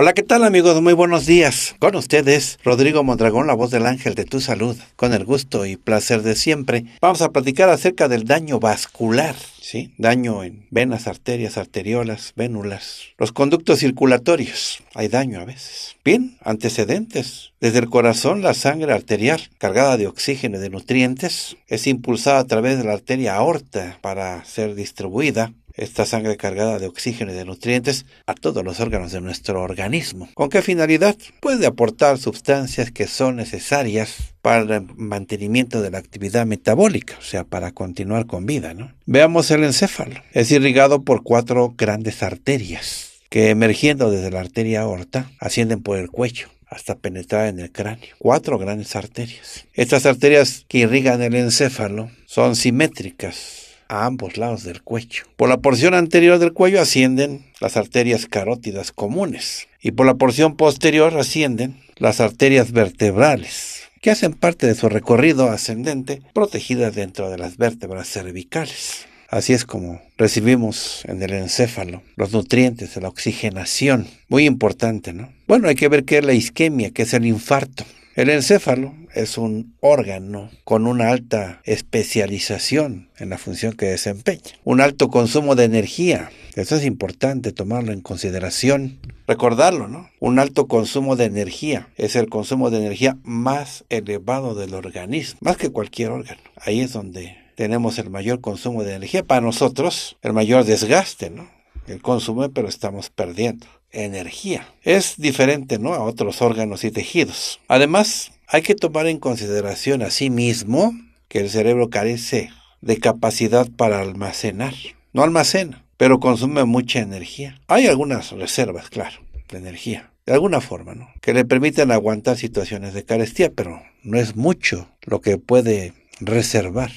Hola, ¿qué tal amigos? Muy buenos días. Con ustedes, Rodrigo Mondragón, la voz del ángel de tu salud. Con el gusto y placer de siempre, vamos a platicar acerca del daño vascular. ¿Sí? Daño en venas, arterias, arteriolas, vénulas, los conductos circulatorios. Hay daño a veces. Bien, antecedentes. Desde el corazón, la sangre arterial, cargada de oxígeno y de nutrientes, es impulsada a través de la arteria aorta para ser distribuida esta sangre cargada de oxígeno y de nutrientes a todos los órganos de nuestro organismo. ¿Con qué finalidad? Puede aportar sustancias que son necesarias para el mantenimiento de la actividad metabólica, o sea, para continuar con vida. ¿no? Veamos el encéfalo. Es irrigado por cuatro grandes arterias que emergiendo desde la arteria aorta ascienden por el cuello hasta penetrar en el cráneo. Cuatro grandes arterias. Estas arterias que irrigan el encéfalo son simétricas a ambos lados del cuello. Por la porción anterior del cuello ascienden las arterias carótidas comunes y por la porción posterior ascienden las arterias vertebrales, que hacen parte de su recorrido ascendente protegidas dentro de las vértebras cervicales. Así es como recibimos en el encéfalo los nutrientes la oxigenación. Muy importante, ¿no? Bueno, hay que ver qué es la isquemia, qué es el infarto. El encéfalo es un órgano con una alta especialización en la función que desempeña, un alto consumo de energía. Eso es importante tomarlo en consideración, recordarlo, ¿no? Un alto consumo de energía es el consumo de energía más elevado del organismo, más que cualquier órgano. Ahí es donde tenemos el mayor consumo de energía. Para nosotros, el mayor desgaste, ¿no? El consumo, pero estamos perdiendo energía. Es diferente ¿no? a otros órganos y tejidos. Además, hay que tomar en consideración asimismo que el cerebro carece de capacidad para almacenar. No almacena, pero consume mucha energía. Hay algunas reservas, claro, de energía, de alguna forma, ¿no? Que le permiten aguantar situaciones de carestía, pero no es mucho lo que puede reservar.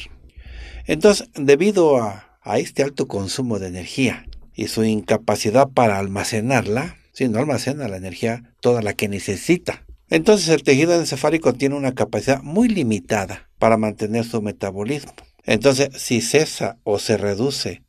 Entonces, debido a, a este alto consumo de energía y su incapacidad para almacenarla, si no almacena la energía toda la que necesita. Entonces el tejido encefálico tiene una capacidad muy limitada para mantener su metabolismo. Entonces, si cesa o se reduce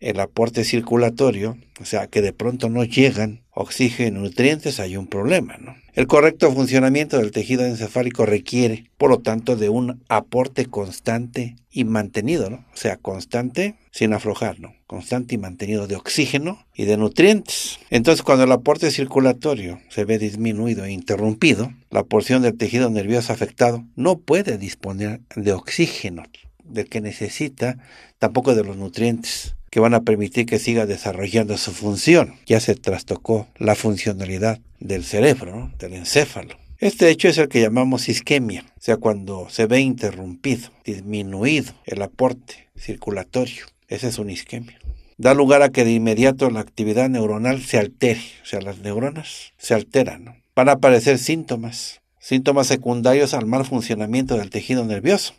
el aporte circulatorio, o sea, que de pronto no llegan oxígeno y nutrientes, hay un problema, ¿no? El correcto funcionamiento del tejido encefálico requiere, por lo tanto, de un aporte constante y mantenido. O sea, constante sin aflojar, ¿no? Constante y mantenido de oxígeno y de nutrientes. Entonces, cuando el aporte circulatorio se ve disminuido e interrumpido, la porción del tejido nervioso afectado no puede disponer de oxígeno del que necesita, tampoco de los nutrientes que van a permitir que siga desarrollando su función. Ya se trastocó la funcionalidad del cerebro, del encéfalo. Este hecho es el que llamamos isquemia, o sea, cuando se ve interrumpido, disminuido el aporte circulatorio. Esa es una isquemia. Da lugar a que de inmediato la actividad neuronal se altere, o sea, las neuronas se alteran. Van a aparecer síntomas, síntomas secundarios al mal funcionamiento del tejido nervioso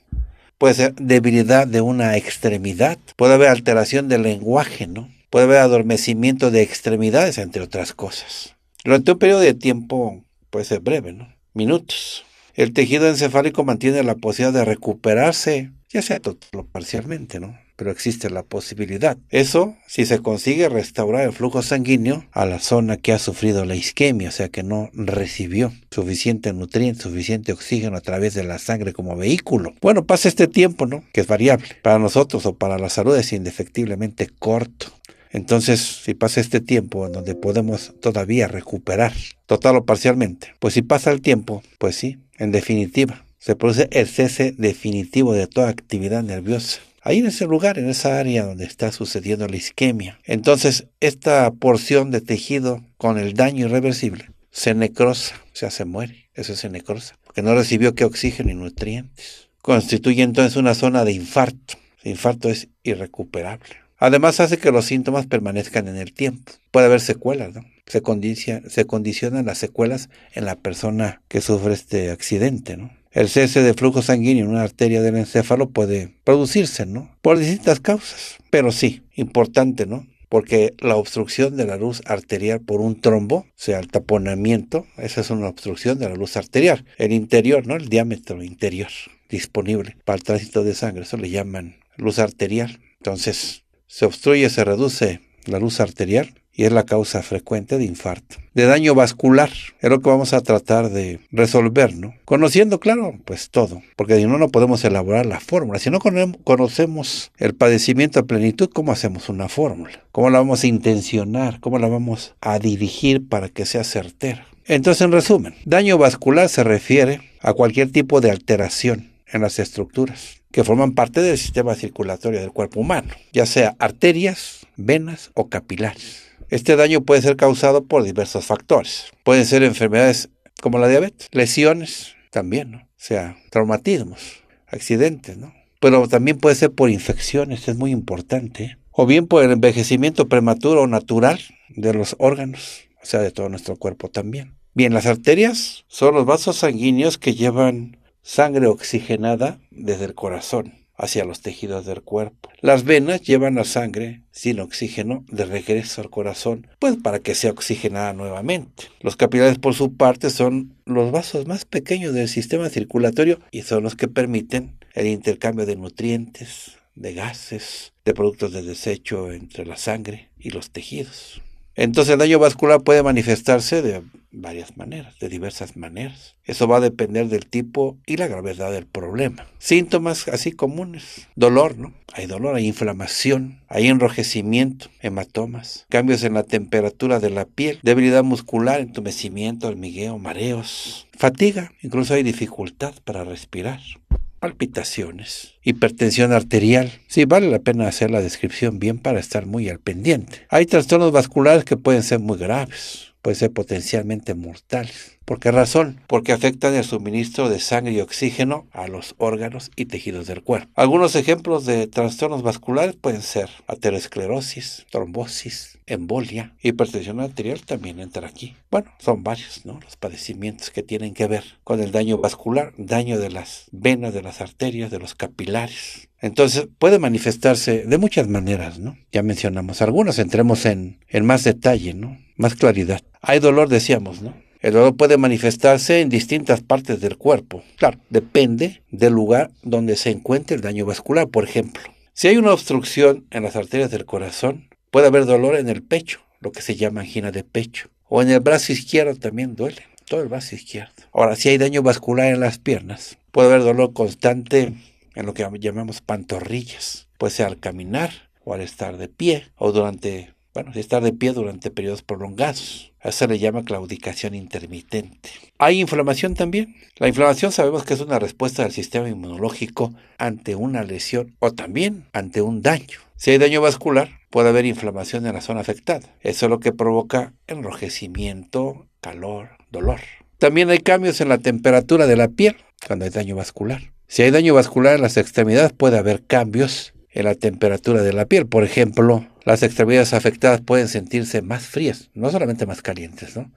puede ser debilidad de una extremidad, puede haber alteración del lenguaje, ¿no? Puede haber adormecimiento de extremidades, entre otras cosas. Durante un periodo de tiempo puede ser breve, ¿no? Minutos. El tejido encefálico mantiene la posibilidad de recuperarse, ya sea total o parcialmente, ¿no? pero existe la posibilidad. Eso si se consigue restaurar el flujo sanguíneo a la zona que ha sufrido la isquemia, o sea que no recibió suficiente nutriente, suficiente oxígeno a través de la sangre como vehículo. Bueno, pasa este tiempo, ¿no? Que es variable. Para nosotros o para la salud es indefectiblemente corto. Entonces, si pasa este tiempo en donde podemos todavía recuperar, total o parcialmente, pues si pasa el tiempo, pues sí, en definitiva, se produce el cese definitivo de toda actividad nerviosa ahí en ese lugar, en esa área donde está sucediendo la isquemia. Entonces, esta porción de tejido con el daño irreversible se necrosa, o sea, se muere. Eso se necrosa. porque no recibió que oxígeno y nutrientes. Constituye entonces una zona de infarto. El infarto es irrecuperable. Además hace que los síntomas permanezcan en el tiempo. Puede haber secuelas, ¿no? Se, se condicionan las secuelas en la persona que sufre este accidente, ¿no? El cese de flujo sanguíneo en una arteria del encéfalo puede producirse, ¿no? Por distintas causas. Pero sí, importante, ¿no? Porque la obstrucción de la luz arterial por un trombo, o sea, el taponamiento, esa es una obstrucción de la luz arterial. El interior, ¿no? El diámetro interior disponible para el tránsito de sangre, eso le llaman luz arterial. Entonces, se obstruye, se reduce la luz arterial y es la causa frecuente de infarto. De daño vascular, es lo que vamos a tratar de resolver, ¿no? Conociendo, claro, pues todo, porque si no, no podemos elaborar la fórmula. Si no conocemos el padecimiento a plenitud, ¿cómo hacemos una fórmula? ¿Cómo la vamos a intencionar? ¿Cómo la vamos a dirigir para que sea certera? Entonces, en resumen, daño vascular se refiere a cualquier tipo de alteración en las estructuras que forman parte del sistema circulatorio del cuerpo humano, ya sea arterias, venas o capilares. Este daño puede ser causado por diversos factores. Pueden ser enfermedades como la diabetes, lesiones también, ¿no? o sea, traumatismos, accidentes, ¿no? Pero también puede ser por infecciones, es muy importante. O bien por el envejecimiento prematuro o natural de los órganos, o sea, de todo nuestro cuerpo también. Bien, las arterias son los vasos sanguíneos que llevan sangre oxigenada desde el corazón hacia los tejidos del cuerpo. Las venas llevan la sangre sin oxígeno de regreso al corazón, pues para que sea oxigenada nuevamente. Los capilares por su parte son los vasos más pequeños del sistema circulatorio y son los que permiten el intercambio de nutrientes, de gases, de productos de desecho entre la sangre y los tejidos. Entonces el daño vascular puede manifestarse de varias maneras, de diversas maneras. Eso va a depender del tipo y la gravedad del problema. Síntomas así comunes. Dolor, ¿no? Hay dolor, hay inflamación, hay enrojecimiento, hematomas, cambios en la temperatura de la piel, debilidad muscular, entumecimiento, hormigueo, mareos, fatiga, incluso hay dificultad para respirar palpitaciones, hipertensión arterial. Sí, vale la pena hacer la descripción bien para estar muy al pendiente. Hay trastornos vasculares que pueden ser muy graves puede ser potencialmente mortales. ¿Por qué razón? Porque afectan el suministro de sangre y oxígeno a los órganos y tejidos del cuerpo. Algunos ejemplos de trastornos vasculares pueden ser aterosclerosis, trombosis, embolia, hipertensión arterial también entra aquí. Bueno, son varios, ¿no? Los padecimientos que tienen que ver con el daño vascular, daño de las venas, de las arterias, de los capilares, entonces puede manifestarse de muchas maneras, ¿no? Ya mencionamos algunas, entremos en, en más detalle, ¿no? Más claridad. Hay dolor, decíamos, ¿no? El dolor puede manifestarse en distintas partes del cuerpo. Claro, depende del lugar donde se encuentre el daño vascular. Por ejemplo, si hay una obstrucción en las arterias del corazón, puede haber dolor en el pecho, lo que se llama angina de pecho. O en el brazo izquierdo también duele, todo el brazo izquierdo. Ahora, si hay daño vascular en las piernas, puede haber dolor constante en lo que llamamos pantorrillas. Puede ser al caminar o al estar de pie o durante, bueno, estar de pie durante periodos prolongados. A eso le llama claudicación intermitente. Hay inflamación también. La inflamación sabemos que es una respuesta del sistema inmunológico ante una lesión o también ante un daño. Si hay daño vascular, puede haber inflamación en la zona afectada. Eso es lo que provoca enrojecimiento, calor, dolor. También hay cambios en la temperatura de la piel cuando hay daño vascular. Si hay daño vascular en las extremidades puede haber cambios en la temperatura de la piel. Por ejemplo, las extremidades afectadas pueden sentirse más frías, no solamente más calientes, ¿no?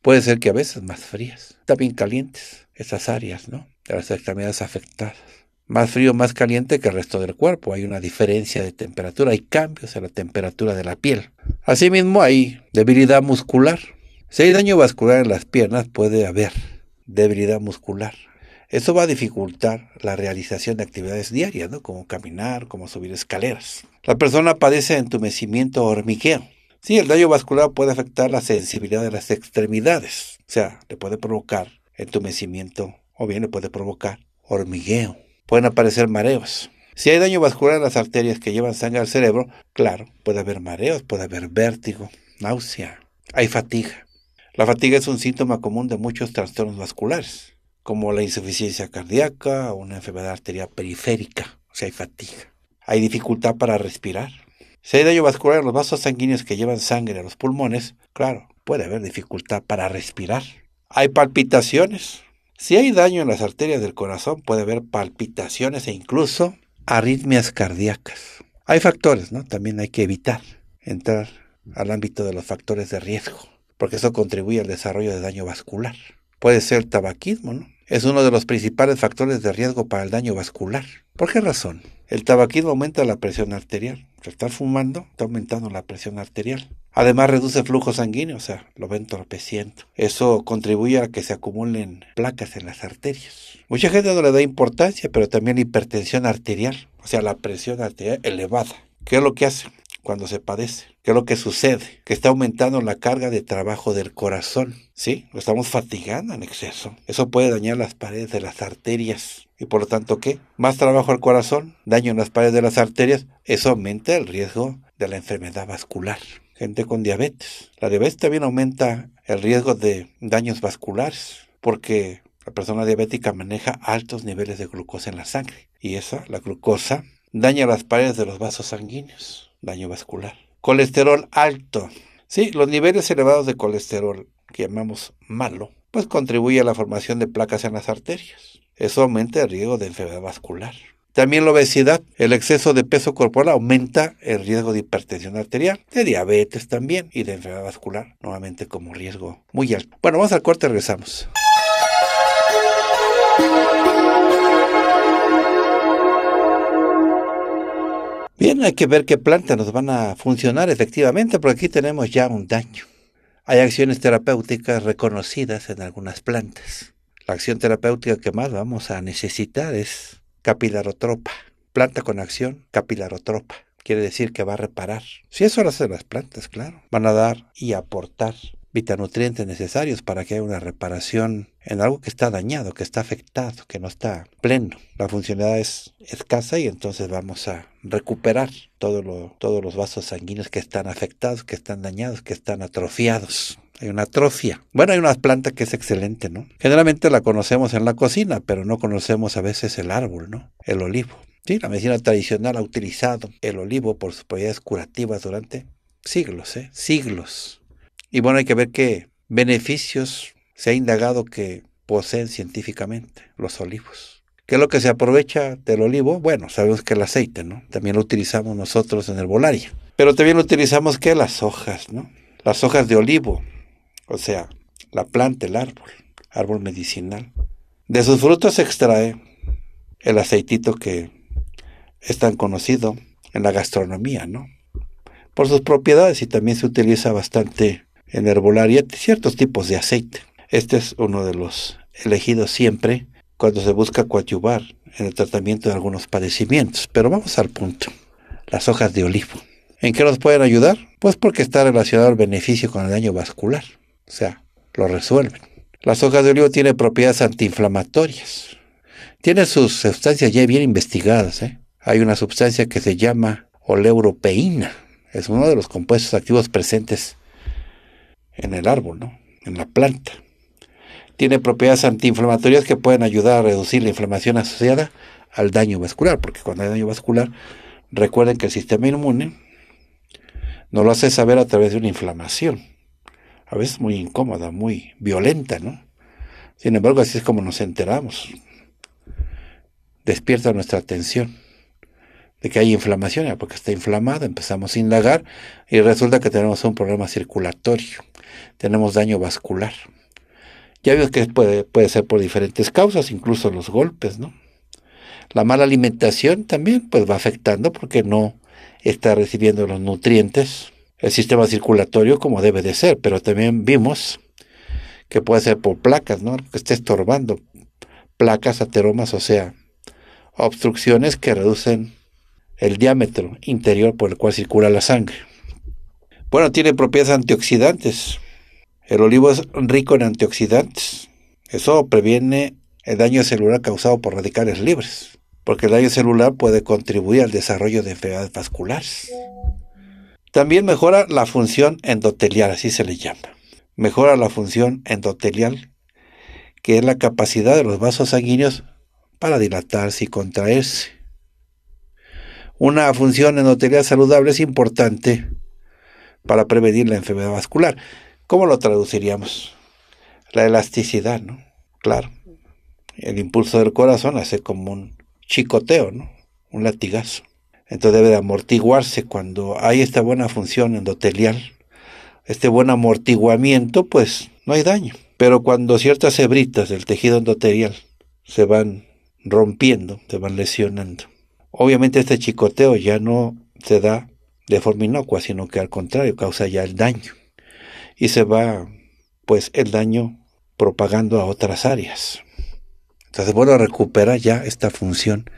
Puede ser que a veces más frías, también calientes, esas áreas, ¿no? De las extremidades afectadas. Más frío, más caliente que el resto del cuerpo. Hay una diferencia de temperatura, hay cambios en la temperatura de la piel. Asimismo, hay debilidad muscular. Si hay daño vascular en las piernas, puede haber debilidad muscular. Eso va a dificultar la realización de actividades diarias, ¿no? como caminar, como subir escaleras. La persona padece entumecimiento hormigueo. Sí, el daño vascular puede afectar la sensibilidad de las extremidades, o sea, le puede provocar entumecimiento o bien le puede provocar hormigueo. Pueden aparecer mareos. Si hay daño vascular en las arterias que llevan sangre al cerebro, claro, puede haber mareos, puede haber vértigo, náusea, hay fatiga. La fatiga es un síntoma común de muchos trastornos vasculares como la insuficiencia cardíaca una enfermedad arterial periférica, o sea, hay fatiga. Hay dificultad para respirar. Si hay daño vascular en los vasos sanguíneos que llevan sangre a los pulmones, claro, puede haber dificultad para respirar. Hay palpitaciones. Si hay daño en las arterias del corazón, puede haber palpitaciones e incluso arritmias cardíacas. Hay factores, ¿no? También hay que evitar entrar al ámbito de los factores de riesgo, porque eso contribuye al desarrollo de daño vascular. Puede ser el tabaquismo, ¿no? Es uno de los principales factores de riesgo para el daño vascular. ¿Por qué razón? El tabaquismo aumenta la presión arterial. Al estar fumando, está aumentando la presión arterial. Además reduce flujo sanguíneo, o sea, lo va entorpeciendo. Eso contribuye a que se acumulen placas en las arterias. Mucha gente no le da importancia, pero también hipertensión arterial, o sea, la presión arterial elevada. ¿Qué es lo que hace cuando se padece? ¿Qué es lo que sucede? Que está aumentando la carga de trabajo del corazón. ¿Sí? Lo estamos fatigando en exceso. Eso puede dañar las paredes de las arterias. Y por lo tanto, ¿qué? Más trabajo al corazón, daño en las paredes de las arterias. Eso aumenta el riesgo de la enfermedad vascular gente con diabetes. La diabetes también aumenta el riesgo de daños vasculares porque la persona diabética maneja altos niveles de glucosa en la sangre y esa, la glucosa, daña las paredes de los vasos sanguíneos, daño vascular. Colesterol alto. Sí, los niveles elevados de colesterol, que llamamos malo, pues contribuye a la formación de placas en las arterias. Eso aumenta el riesgo de enfermedad vascular. También la obesidad, el exceso de peso corporal aumenta el riesgo de hipertensión arterial, de diabetes también y de enfermedad vascular, nuevamente como riesgo muy alto. Bueno, vamos al corte, regresamos. Bien, hay que ver qué plantas nos van a funcionar efectivamente, porque aquí tenemos ya un daño. Hay acciones terapéuticas reconocidas en algunas plantas. La acción terapéutica que más vamos a necesitar es capilarotropa. Planta con acción capilarotropa. Quiere decir que va a reparar. Si eso lo hacen las plantas, claro. Van a dar y aportar vitanutrientes necesarios para que haya una reparación en algo que está dañado, que está afectado, que no está pleno. La funcionalidad es escasa y entonces vamos a recuperar todos los vasos sanguíneos que están afectados, que están dañados, que están atrofiados. Hay una atrofia. Bueno, hay una planta que es excelente, ¿no? Generalmente la conocemos en la cocina, pero no conocemos a veces el árbol, ¿no? El olivo. Sí, la medicina tradicional ha utilizado el olivo por sus propiedades curativas durante siglos, ¿eh? Siglos. Y bueno, hay que ver qué beneficios se ha indagado que poseen científicamente los olivos. ¿Qué es lo que se aprovecha del olivo? Bueno, sabemos que el aceite, ¿no? También lo utilizamos nosotros en el volaria. Pero también lo utilizamos que las hojas, ¿no? Las hojas de olivo, o sea, la planta, el árbol, árbol medicinal. De sus frutos se extrae el aceitito que es tan conocido en la gastronomía, ¿no? Por sus propiedades y también se utiliza bastante en herbolaria ciertos tipos de aceite. Este es uno de los elegidos siempre cuando se busca coadyuvar en el tratamiento de algunos padecimientos. Pero vamos al punto. Las hojas de olivo. ¿En qué nos pueden ayudar? Pues porque está relacionado al beneficio con el daño vascular. O sea, lo resuelven. Las hojas de olivo tienen propiedades antiinflamatorias. Tiene sus sustancias ya bien investigadas. ¿eh? Hay una sustancia que se llama oleuropeína. Es uno de los compuestos activos presentes en el árbol, ¿no? en la planta. Tiene propiedades antiinflamatorias que pueden ayudar a reducir la inflamación asociada al daño vascular, porque cuando hay daño vascular, recuerden que el sistema inmune no lo hace saber a través de una inflamación a veces muy incómoda, muy violenta, ¿no? Sin embargo, así es como nos enteramos. Despierta nuestra atención de que hay inflamación, porque está inflamada, empezamos a indagar y resulta que tenemos un problema circulatorio, tenemos daño vascular. Ya vimos que puede, puede ser por diferentes causas, incluso los golpes, ¿no? La mala alimentación también pues va afectando porque no está recibiendo los nutrientes el sistema circulatorio como debe de ser, pero también vimos que puede ser por placas, ¿no? Que esté estorbando. Placas, ateromas, o sea, obstrucciones que reducen el diámetro interior por el cual circula la sangre. Bueno, tiene propiedades antioxidantes. El olivo es rico en antioxidantes. Eso previene el daño celular causado por radicales libres, porque el daño celular puede contribuir al desarrollo de enfermedades vasculares. También mejora la función endotelial, así se le llama. Mejora la función endotelial, que es la capacidad de los vasos sanguíneos para dilatarse y contraerse. Una función endotelial saludable es importante para prevenir la enfermedad vascular. ¿Cómo lo traduciríamos? La elasticidad, ¿no? Claro. el impulso del corazón hace como un chicoteo, ¿no? Un latigazo. Entonces debe de amortiguarse cuando hay esta buena función endotelial, este buen amortiguamiento, pues no hay daño. Pero cuando ciertas hebritas del tejido endotelial se van rompiendo, se van lesionando, obviamente este chicoteo ya no se da de forma inocua, sino que al contrario causa ya el daño. Y se va, pues, el daño propagando a otras áreas. Entonces, bueno, recupera ya esta función,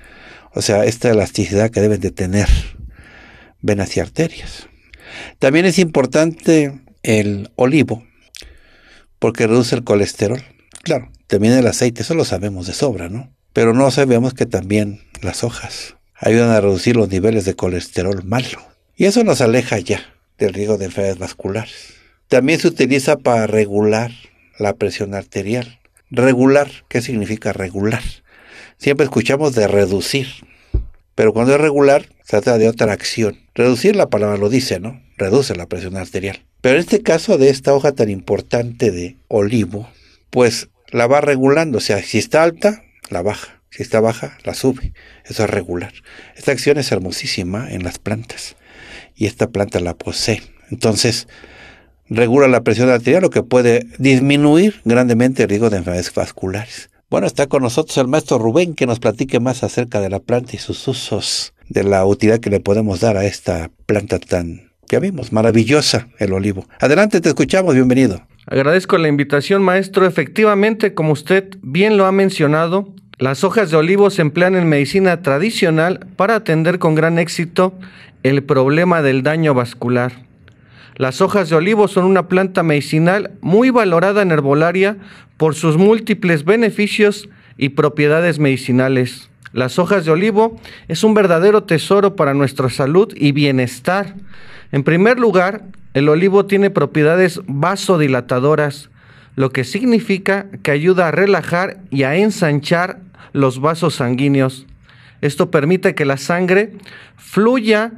o sea, esta elasticidad que deben de tener venas y arterias. También es importante el olivo, porque reduce el colesterol. Claro, también el aceite, eso lo sabemos de sobra, ¿no? Pero no sabemos que también las hojas ayudan a reducir los niveles de colesterol malo. Y eso nos aleja ya del riesgo de enfermedades vasculares. También se utiliza para regular la presión arterial. Regular, ¿qué significa regular? Siempre escuchamos de reducir, pero cuando es regular, se trata de otra acción. Reducir la palabra lo dice, ¿no? Reduce la presión arterial. Pero en este caso de esta hoja tan importante de olivo, pues la va regulando. O sea, si está alta, la baja. Si está baja, la sube. Eso es regular. Esta acción es hermosísima en las plantas. Y esta planta la posee. Entonces, regula la presión arterial, lo que puede disminuir grandemente el riesgo de enfermedades vasculares. Bueno, está con nosotros el maestro Rubén que nos platique más acerca de la planta y sus usos, de la utilidad que le podemos dar a esta planta tan, ya vimos, maravillosa, el olivo. Adelante, te escuchamos, bienvenido. Agradezco la invitación, maestro. Efectivamente, como usted bien lo ha mencionado, las hojas de olivo se emplean en medicina tradicional para atender con gran éxito el problema del daño vascular. Las hojas de olivo son una planta medicinal muy valorada en herbolaria por sus múltiples beneficios y propiedades medicinales. Las hojas de olivo es un verdadero tesoro para nuestra salud y bienestar. En primer lugar, el olivo tiene propiedades vasodilatadoras, lo que significa que ayuda a relajar y a ensanchar los vasos sanguíneos. Esto permite que la sangre fluya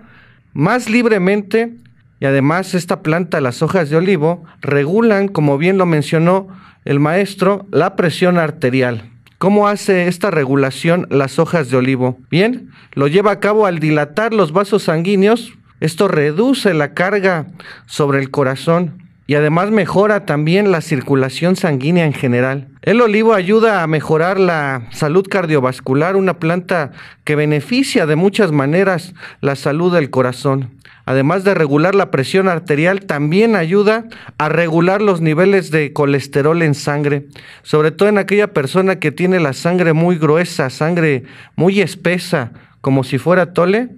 más libremente y además esta planta, las hojas de olivo, regulan, como bien lo mencionó el maestro, la presión arterial. ¿Cómo hace esta regulación las hojas de olivo? Bien, lo lleva a cabo al dilatar los vasos sanguíneos. Esto reduce la carga sobre el corazón y además mejora también la circulación sanguínea en general. El olivo ayuda a mejorar la salud cardiovascular, una planta que beneficia de muchas maneras la salud del corazón. Además de regular la presión arterial, también ayuda a regular los niveles de colesterol en sangre, sobre todo en aquella persona que tiene la sangre muy gruesa, sangre muy espesa, como si fuera tole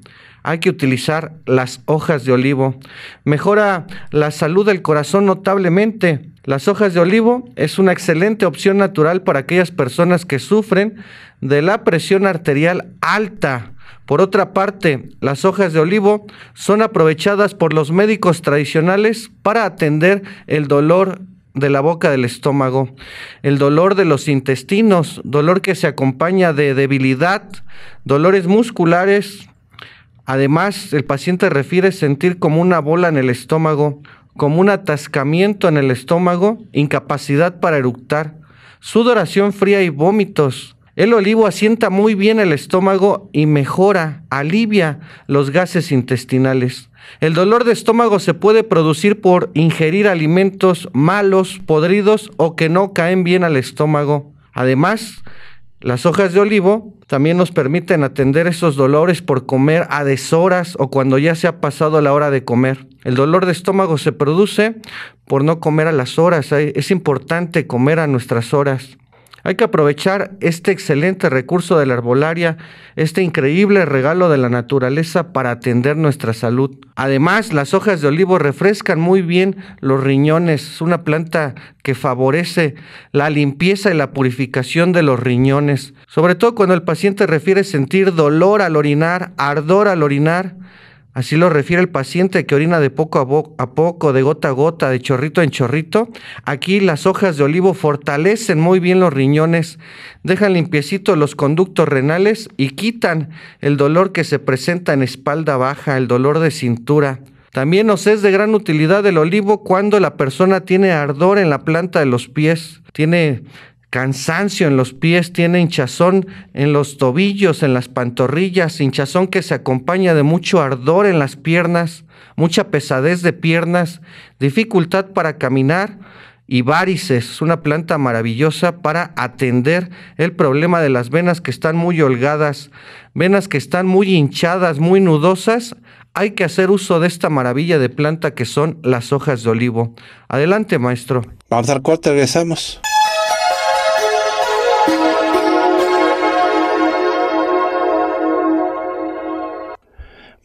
hay que utilizar las hojas de olivo. Mejora la salud del corazón notablemente. Las hojas de olivo es una excelente opción natural para aquellas personas que sufren de la presión arterial alta. Por otra parte, las hojas de olivo son aprovechadas por los médicos tradicionales para atender el dolor de la boca del estómago, el dolor de los intestinos, dolor que se acompaña de debilidad, dolores musculares, Además, el paciente refiere sentir como una bola en el estómago, como un atascamiento en el estómago, incapacidad para eructar, sudoración fría y vómitos. El olivo asienta muy bien el estómago y mejora, alivia los gases intestinales. El dolor de estómago se puede producir por ingerir alimentos malos, podridos o que no caen bien al estómago. Además, las hojas de olivo también nos permiten atender esos dolores por comer a deshoras o cuando ya se ha pasado la hora de comer. El dolor de estómago se produce por no comer a las horas. Es importante comer a nuestras horas. Hay que aprovechar este excelente recurso de la herbolaria, este increíble regalo de la naturaleza para atender nuestra salud. Además, las hojas de olivo refrescan muy bien los riñones. Es una planta que favorece la limpieza y la purificación de los riñones. Sobre todo cuando el paciente refiere sentir dolor al orinar, ardor al orinar Así lo refiere el paciente que orina de poco a, poco, de gota a gota, de chorrito en chorrito. Aquí las hojas de olivo fortalecen muy bien los riñones, dejan limpiecitos los conductos renales y quitan el dolor que se presenta en espalda baja, el dolor de cintura. También nos es de gran utilidad el olivo cuando la persona tiene ardor en la planta de los pies, tiene cansancio en los pies, tiene hinchazón en los tobillos, en las pantorrillas, hinchazón que se acompaña de mucho ardor en las piernas, mucha pesadez de piernas, dificultad para caminar y varices, una planta maravillosa para atender el problema de las venas que están muy holgadas, venas que están muy hinchadas, muy nudosas. Hay que hacer uso de esta maravilla de planta que son las hojas de olivo. Adelante, maestro. Vamos al corte, regresamos.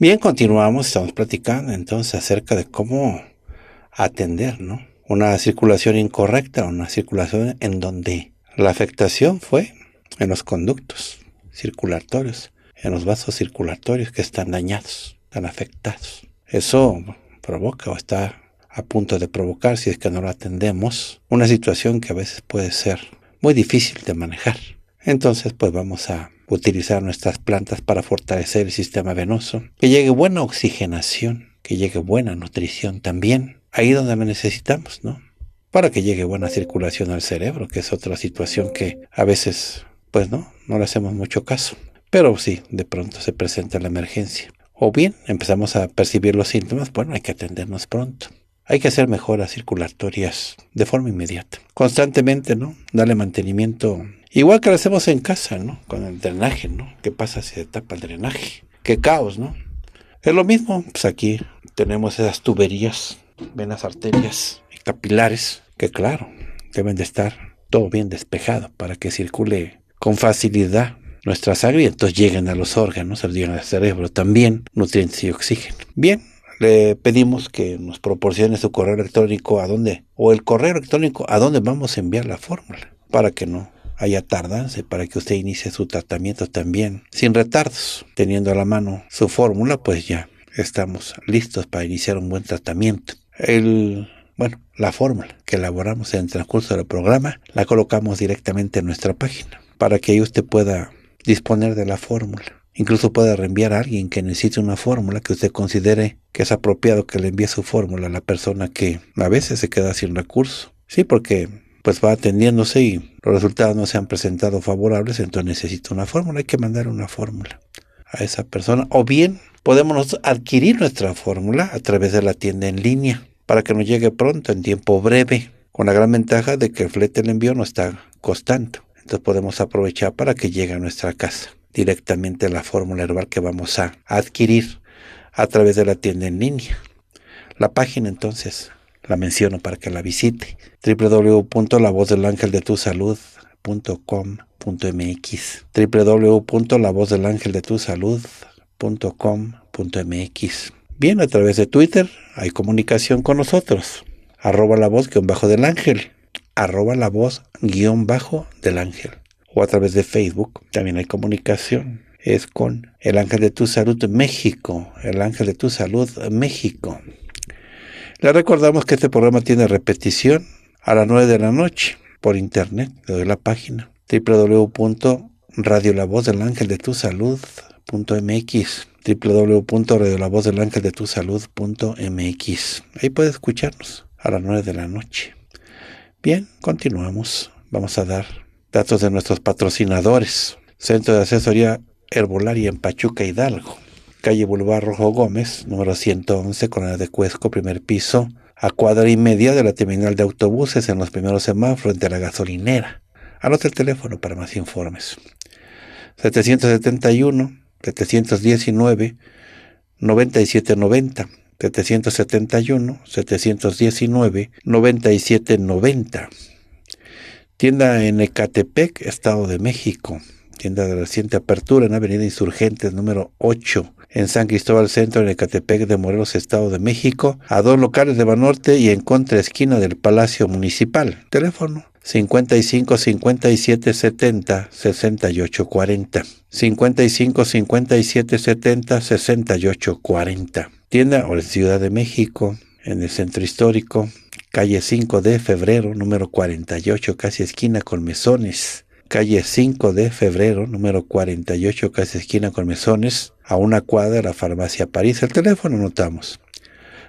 Bien, continuamos, estamos platicando entonces acerca de cómo atender, ¿no? Una circulación incorrecta, una circulación en donde la afectación fue en los conductos circulatorios, en los vasos circulatorios que están dañados, están afectados. Eso provoca o está a punto de provocar, si es que no lo atendemos, una situación que a veces puede ser muy difícil de manejar. Entonces, pues vamos a utilizar nuestras plantas para fortalecer el sistema venoso, que llegue buena oxigenación, que llegue buena nutrición también, ahí donde la necesitamos, ¿no? Para que llegue buena circulación al cerebro, que es otra situación que a veces, pues no, no le hacemos mucho caso. Pero sí, de pronto se presenta la emergencia. O bien empezamos a percibir los síntomas, bueno, hay que atendernos pronto. Hay que hacer mejoras circulatorias de forma inmediata. Constantemente, ¿no? Darle mantenimiento Igual que lo hacemos en casa, ¿no? Con el drenaje, ¿no? ¿Qué pasa si se tapa el drenaje? Qué caos, ¿no? Es lo mismo, pues aquí tenemos esas tuberías, venas, arterias y capilares, que claro, deben de estar todo bien despejado para que circule con facilidad nuestra sangre y entonces lleguen a los órganos, lleguen al cerebro también, nutrientes y oxígeno. Bien, le pedimos que nos proporcione su correo electrónico a dónde, o el correo electrónico a dónde vamos a enviar la fórmula, para que no haya tardanza para que usted inicie su tratamiento también sin retardos. Teniendo a la mano su fórmula, pues ya estamos listos para iniciar un buen tratamiento. El, bueno, la fórmula que elaboramos en el transcurso del programa la colocamos directamente en nuestra página para que usted pueda disponer de la fórmula. Incluso pueda reenviar a alguien que necesite una fórmula que usted considere que es apropiado que le envíe su fórmula a la persona que a veces se queda sin recurso. Sí, porque pues va atendiéndose y los resultados no se han presentado favorables, entonces necesita una fórmula, hay que mandar una fórmula a esa persona. O bien podemos adquirir nuestra fórmula a través de la tienda en línea para que nos llegue pronto, en tiempo breve, con la gran ventaja de que el flete del envío no está costando. Entonces podemos aprovechar para que llegue a nuestra casa directamente la fórmula herbal que vamos a adquirir a través de la tienda en línea. La página entonces la menciono para que la visite. www.lavozdelangeldetusalud.com.mx www.lavozdelangeldetusalud.com.mx Bien, a través de Twitter hay comunicación con nosotros. Arroba la voz guion bajo del ángel. Arroba la voz guion bajo del ángel. O a través de Facebook también hay comunicación. Es con el ángel de tu salud México. El ángel de tu salud México. Le recordamos que este programa tiene repetición a las 9 de la noche por internet. Le doy la página www.radiolavozdelangeldetusalud.mx www.radiolavozdelangeldetusalud.mx Ahí puede escucharnos a las 9 de la noche. Bien, continuamos. Vamos a dar datos de nuestros patrocinadores. Centro de Asesoría Herbolaria en Pachuca Hidalgo calle Boulevard Rojo Gómez, número 111, Colonia de Cuesco, primer piso, a cuadra y media de la terminal de autobuses en los primeros semáforos frente a la gasolinera. Anota el teléfono para más informes. 771 719 9790 771 719 9790 Tienda en Ecatepec, Estado de México. Tienda de reciente apertura en Avenida Insurgentes número 8 en San Cristóbal Centro, en Ecatepec de Morelos, Estado de México, a dos locales de Banorte y en contra esquina del Palacio Municipal. Teléfono 55 57 70 68 40. 55 57 70 68 40. Tienda o Ciudad de México, en el centro histórico, calle 5 de febrero, número 48, casi esquina con mesones calle 5 de febrero, número 48, casi esquina con Mesones, a una cuadra de la farmacia París. El teléfono anotamos.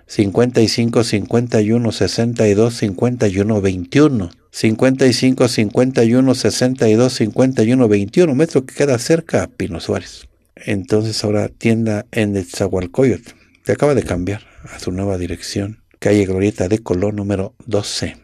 55 51 62 51 21. 55 51 62 51 21, metro que queda cerca a Pino Suárez. Entonces ahora tienda en Netzahualcoyot, que acaba de cambiar a su nueva dirección. Calle Glorieta de Colón número 12,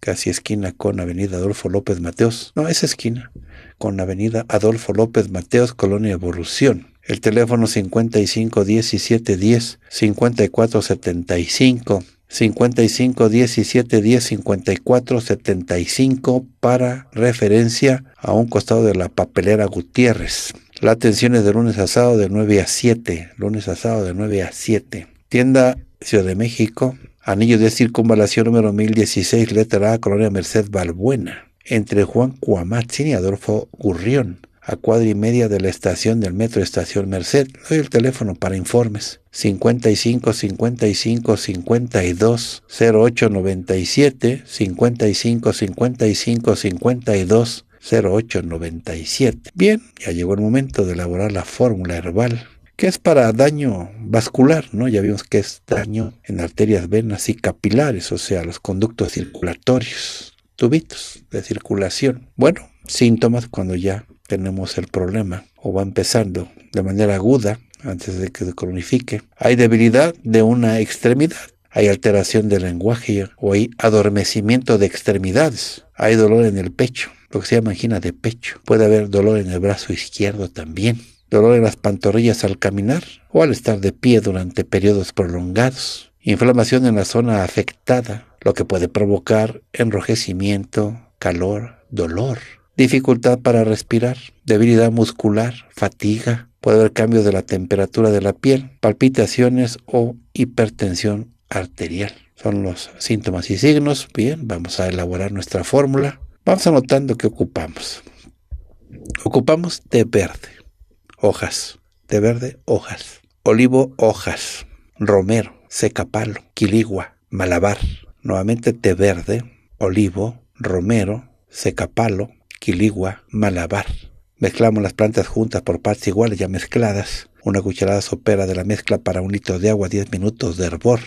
casi esquina con Avenida Adolfo López Mateos. No, esa esquina, con Avenida Adolfo López Mateos, Colonia Evolución. El teléfono 55 17 10 54 75 55 17 10 54 75 para referencia a un costado de la papelera Gutiérrez. La atención es de lunes a sábado de 9 a 7. Lunes a sábado de 9 a 7. Tienda Ciudad de México, anillo de circunvalación número 1016, letra A, Colonia Merced Balbuena, entre Juan Cuamatzin y Adolfo Gurrión, a cuadra y media de la estación del metro Estación Merced. Doy el teléfono para informes. 55 55 52 08 97 55 55 52 08 97. Bien, ya llegó el momento de elaborar la fórmula herbal que es para daño vascular, ¿no? Ya vimos que es daño en arterias, venas y capilares, o sea, los conductos circulatorios, tubitos de circulación. Bueno, síntomas cuando ya tenemos el problema o va empezando de manera aguda antes de que se cronifique. Hay debilidad de una extremidad, hay alteración del lenguaje o hay adormecimiento de extremidades, hay dolor en el pecho, lo que se llama angina de pecho. Puede haber dolor en el brazo izquierdo también dolor en las pantorrillas al caminar o al estar de pie durante periodos prolongados, inflamación en la zona afectada, lo que puede provocar enrojecimiento, calor, dolor, dificultad para respirar, debilidad muscular, fatiga, puede haber cambios de la temperatura de la piel, palpitaciones o hipertensión arterial. Son los síntomas y signos. Bien, vamos a elaborar nuestra fórmula. Vamos anotando que ocupamos. Ocupamos té verde, hojas, de verde, hojas, olivo, hojas, romero, secapalo, quiligua, malabar, nuevamente té verde, olivo, romero, secapalo, quiligua, malabar. Mezclamos las plantas juntas por partes iguales ya mezcladas. Una cucharada sopera de la mezcla para un litro de agua, 10 minutos de hervor.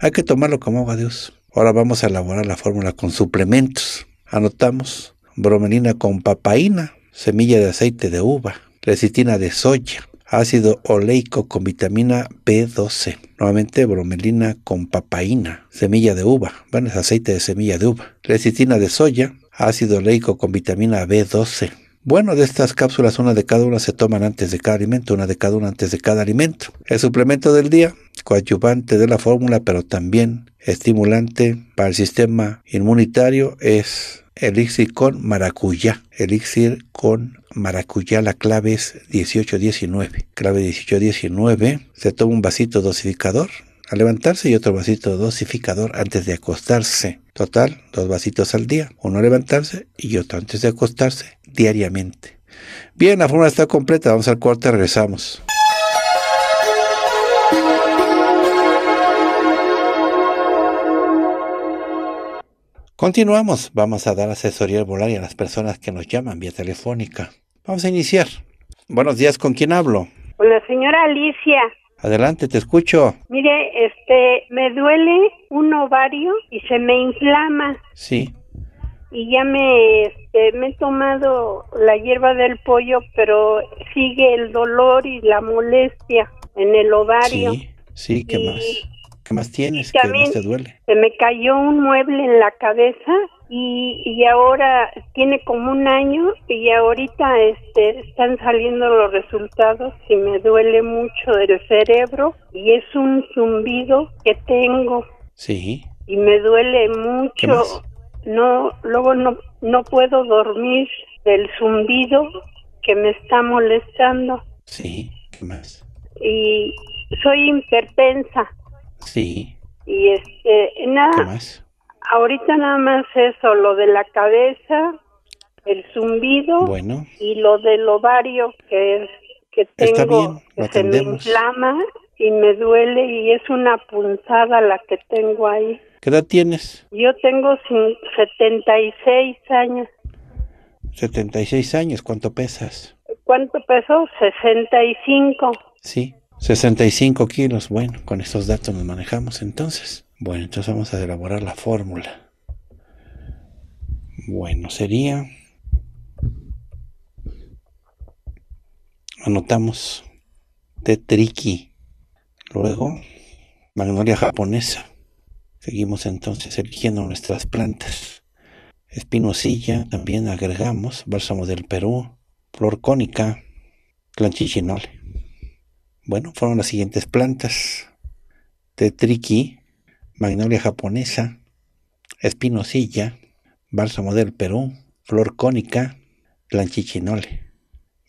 Hay que tomarlo como agua de uso. Ahora vamos a elaborar la fórmula con suplementos. Anotamos bromelina con papaína, semilla de aceite de uva, lecitina de soya, ácido oleico con vitamina B12, nuevamente bromelina con papaína, semilla de uva, bueno, es aceite de semilla de uva, lecitina de soya, ácido oleico con vitamina B12. Bueno, de estas cápsulas, una de cada una se toman antes de cada alimento, una de cada una antes de cada alimento. El suplemento del día, coadyuvante de la fórmula, pero también estimulante para el sistema inmunitario, es elixir con maracuyá. Elixir con maracuyá, la clave es 1819. Clave 1819. Se toma un vasito dosificador al levantarse y otro vasito dosificador antes de acostarse. Total, dos vasitos al día. Uno al levantarse y otro antes de acostarse diariamente. Bien, la fórmula está completa. Vamos al corte, regresamos. Continuamos, vamos a dar asesoría herbolaria a las personas que nos llaman vía telefónica. Vamos a iniciar. Buenos días, ¿con quién hablo? Con la señora Alicia. Adelante, te escucho. Mire, este, me duele un ovario y se me inflama. Sí. Y ya me, este, me he tomado la hierba del pollo, pero sigue el dolor y la molestia en el ovario. Sí, sí, ¿qué más? ¿Qué más tienes? ¿Qué más te duele? Se me cayó un mueble en la cabeza y, y ahora tiene como un año y ahorita este, están saliendo los resultados y me duele mucho del cerebro y es un zumbido que tengo Sí. y me duele ¿Qué mucho. No, luego no, no puedo dormir del zumbido que me está molestando Sí. ¿Qué más? y soy hipertensa Sí. y este ¿Qué nada más? Ahorita nada más eso lo de la cabeza el zumbido Bueno, y lo del ovario que es que tengo bien, que se me inflama y me duele y es una punzada la que tengo ahí ¿qué edad tienes? yo tengo cin- 76 años 76 años, ¿cuánto pesas? ¿cuánto pesó? 65 Sí. 65 kilos. Bueno, con estos datos nos manejamos entonces. Bueno, entonces vamos a elaborar la fórmula. Bueno, sería... Anotamos tetriki. Luego, magnolia japonesa. Seguimos entonces eligiendo nuestras plantas. Espinosilla, también agregamos bálsamo del Perú, flor cónica, clanchichinole. Bueno, fueron las siguientes plantas. Tetriki, magnolia japonesa, espinosilla, bálsamo del Perú, flor cónica, clanchichinole.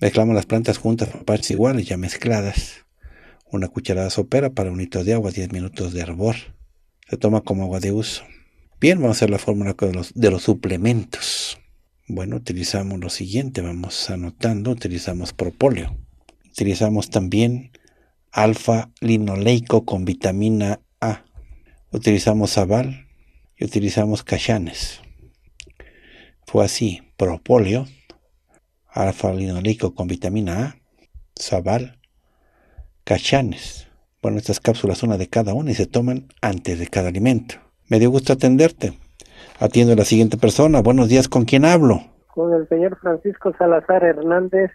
Mezclamos las plantas juntas por partes iguales ya mezcladas. Una cucharada sopera para un litro de agua, 10 minutos de hervor. Se toma como agua de uso. Bien, vamos a hacer la fórmula de los, de los suplementos. Bueno, utilizamos lo siguiente, vamos anotando, utilizamos propóleo. Utilizamos también alfa linoleico con vitamina A. Utilizamos aval y utilizamos cachanes. Fue así, propóleo, alfa linoleico con vitamina A, sabal, cachanes. Bueno, estas cápsulas una de cada una y se toman antes de cada alimento. Me dio gusto atenderte. Atiendo a la siguiente persona. Buenos días, ¿con quién hablo? Con el señor Francisco Salazar Hernández.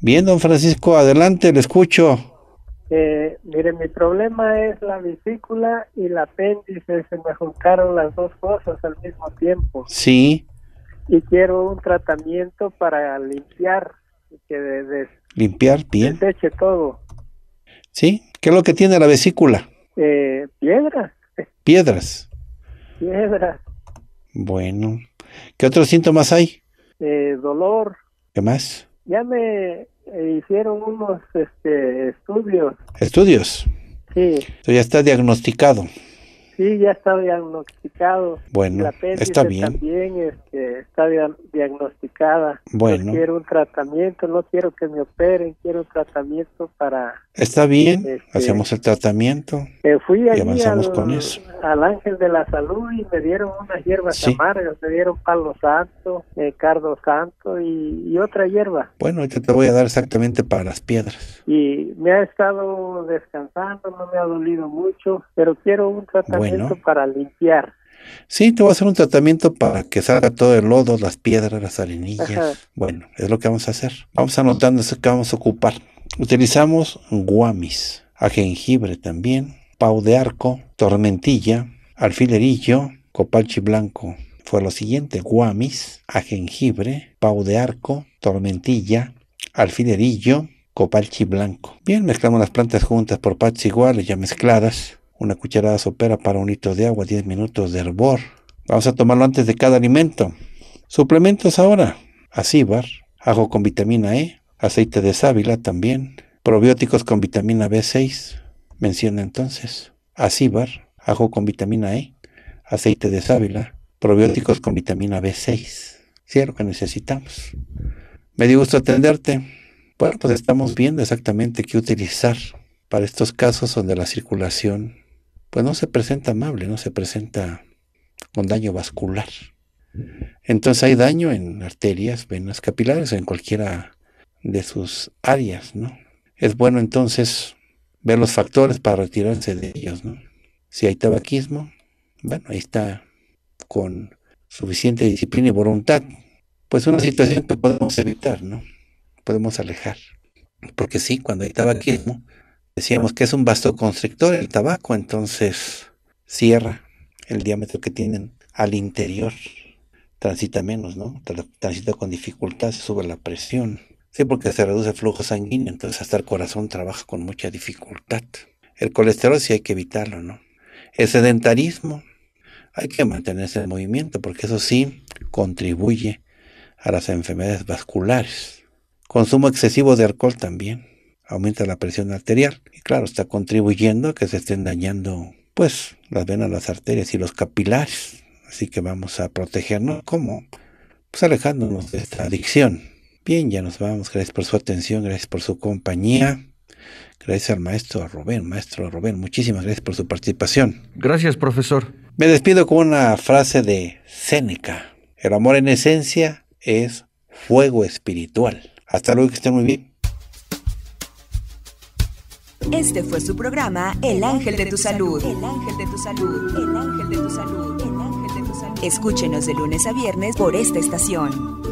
Bien, don Francisco, adelante, le escucho. Eh, mire, mi problema es la vesícula y el apéndice. Se me juntaron las dos cosas al mismo tiempo. Sí. Y quiero un tratamiento para limpiar. Que de, limpiar bien. Deseche todo. ¿Sí? ¿Qué es lo que tiene la vesícula? Eh, piedras. Piedras. Piedras. Bueno. ¿Qué otros síntomas hay? Eh, dolor. ¿Qué más? Ya me hicieron unos este, estudios. ¿Estudios? Sí. ya está diagnosticado. Sí, ya está diagnosticado. Bueno, está bien. También este, está diagnosticada. Bueno. quiero un tratamiento, no quiero que me operen, quiero un tratamiento para... Está bien, este, hacemos el tratamiento. Eh, fui y avanzamos con eso. al Ángel de la Salud y me dieron unas hierbas amargas, me dieron palo santo, eh, cardo santo y, y, otra hierba. Bueno, yo te voy a dar exactamente para las piedras. Y me ha estado descansando, no me ha dolido mucho, pero quiero un tratamiento para limpiar. Sí, te voy a hacer un tratamiamiento para que salga todo el lodo, las piedras, las arenillas. Bueno, es lo que vamos a hacer. Vamos anotando eso que vamos a ocupar. Utilizamos guamis, a jengibre también, pau de arco, tormentilla, alfilerillo, copalchi blanco. Fue lo siguiente, guamis, a jengibre, pau de arco, tormentilla, alfilerillo, copalchi blanco. Bien, mezclamos las plantas juntas por partes iguales, ya mezcladas una cucharada sopera para un litro de agua, 10 minutos de hervor. Vamos a tomarlo antes de cada alimento. Suplementos ahora. Acíbar, ajo con vitamina E, aceite de sábila también, probióticos con vitamina B6. Menciona entonces. Acíbar, ajo con vitamina E, aceite de sábila, probióticos con vitamina B6. Sí, es lo que necesitamos. Me dio gusto atenderte. Bueno, pues estamos viendo exactamente qué utilizar para estos casos donde la circulación pues no se presenta amable, no se presenta con daño vascular. Entonces hay daño en arterias, venas capilares, en cualquiera de sus áreas, ¿no? Es bueno entonces ver los factores para retirarse de ellos, ¿no? Si hay tabaquismo, bueno, ahí está con suficiente disciplina y voluntad, pues una situación que podemos evitar, ¿no? Podemos alejar. Porque sí, cuando hay tabaquismo, Decíamos que es un vasoconstrictor el tabaco, entonces cierra el diámetro que tienen al interior. Transita menos, ¿no? Transita con dificultad, se sube la presión. Sí, porque se reduce el flujo sanguíneo, entonces hasta el corazón trabaja con mucha dificultad. El colesterol sí hay que evitarlo, ¿no? El sedentarismo, hay que mantenerse en movimiento, porque eso sí contribuye a las enfermedades vasculares. Consumo excesivo de alcohol también aumenta la presión arterial y claro, está contribuyendo a que se estén dañando pues las venas, las arterias y los capilares. Así que vamos a protegernos como pues alejándonos de esta adicción. Bien, ya nos vamos. Gracias por su atención, gracias por su compañía. Gracias al maestro Rubén, maestro Rubén, muchísimas gracias por su participación. Gracias, profesor. Me despido con una frase de Séneca. El amor en esencia es fuego espiritual. Hasta luego, que estén muy bien. Este fue su programa El Ángel de tu Salud. El Ángel de tu Salud. El Ángel de tu Salud. El Ángel de tu Salud. Escúchenos de lunes a viernes por esta estación.